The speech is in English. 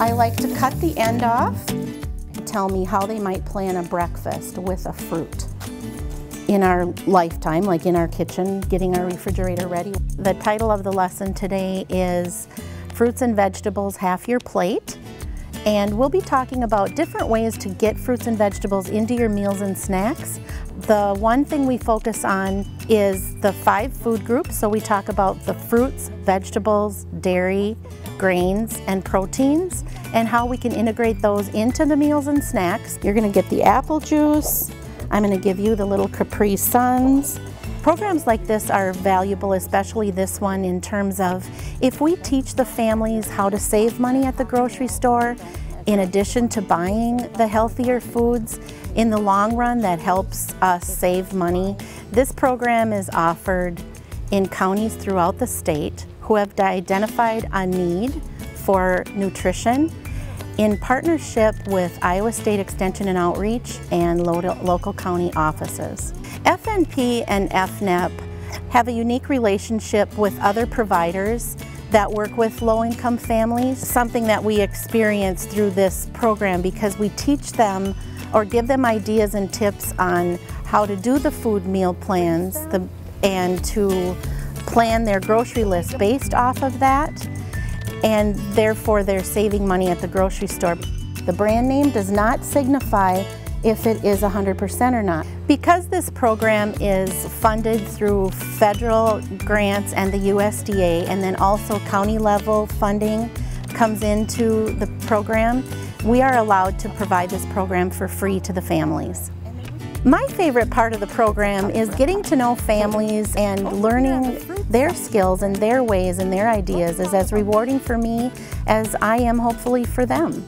I like to cut the end off, tell me how they might plan a breakfast with a fruit in our lifetime, like in our kitchen, getting our refrigerator ready. The title of the lesson today is Fruits and Vegetables Half Your Plate. And we'll be talking about different ways to get fruits and vegetables into your meals and snacks. The one thing we focus on is the five food groups. So we talk about the fruits, vegetables, dairy, grains, and proteins, and how we can integrate those into the meals and snacks. You're gonna get the apple juice. I'm gonna give you the little Capri Suns. Programs like this are valuable, especially this one, in terms of if we teach the families how to save money at the grocery store, in addition to buying the healthier foods, in the long run that helps us save money. This program is offered in counties throughout the state who have identified a need for nutrition in partnership with Iowa State Extension and Outreach and local county offices. FNP and EFNEP have a unique relationship with other providers that work with low-income families, something that we experience through this program because we teach them or give them ideas and tips on how to do the food meal plans the, and to plan their grocery list based off of that and therefore they're saving money at the grocery store. The brand name does not signify if it is 100% or not. Because this program is funded through federal grants and the USDA and then also county level funding comes into the program, we are allowed to provide this program for free to the families. My favorite part of the program is getting to know families and learning their skills and their ways and their ideas is as rewarding for me as I am hopefully for them.